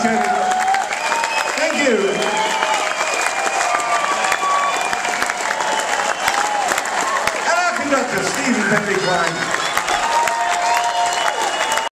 Appreciate it.